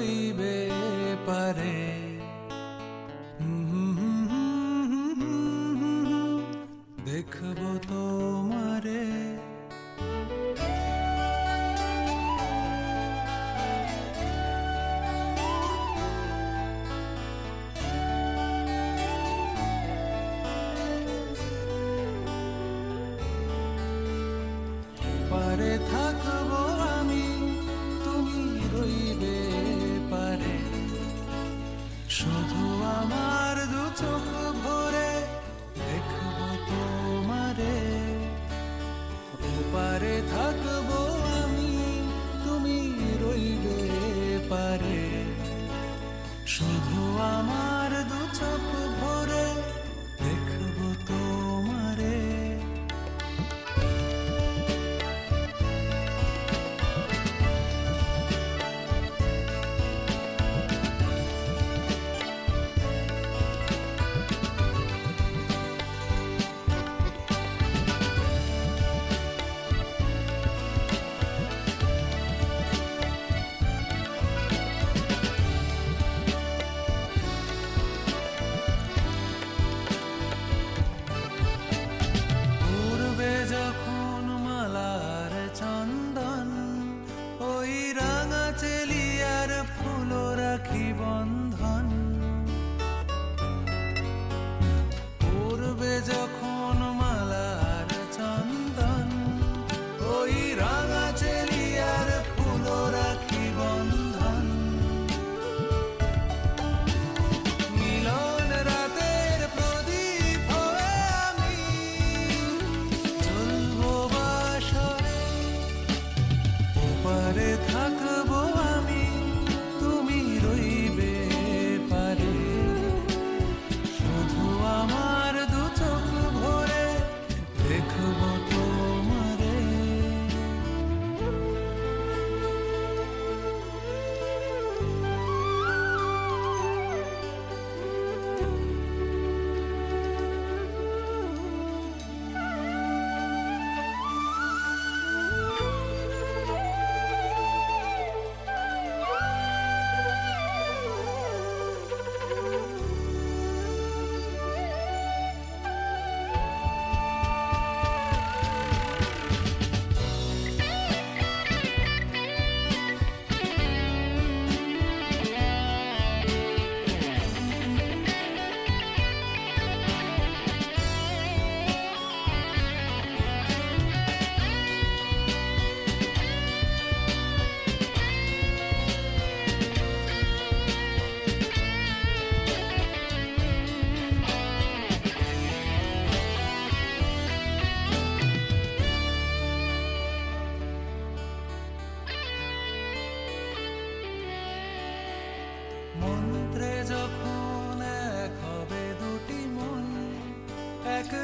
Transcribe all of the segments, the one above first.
হইবে পারে দেখব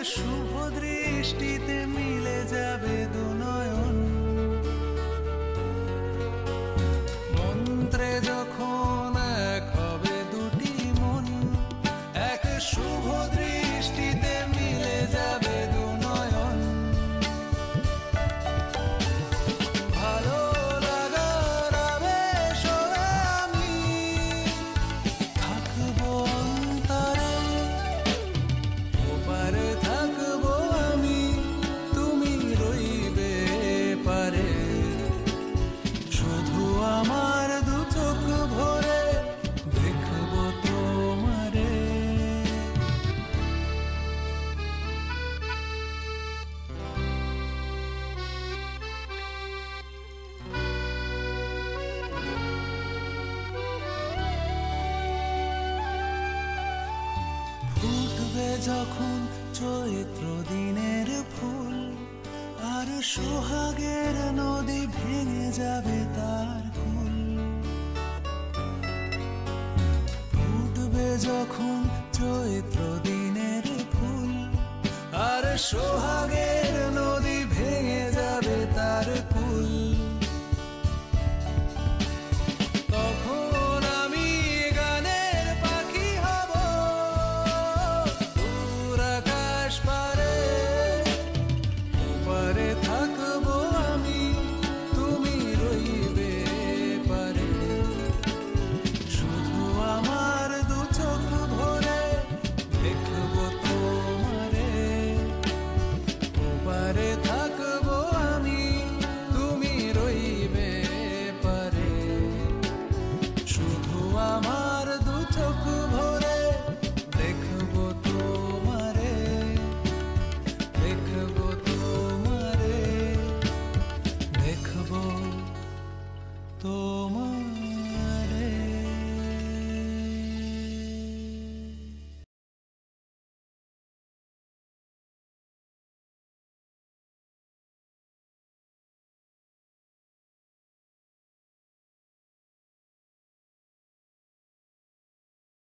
শুভ দৃষ্টিতে মিলে যাবে ছুঁবে যখন চৈত্র দিনের ফুল, আর সোহাগের নদী ভেঙে যাবে তার ফুল। ফুটবে যখন চৈত্র দিনের ফুল, আর সোহাগের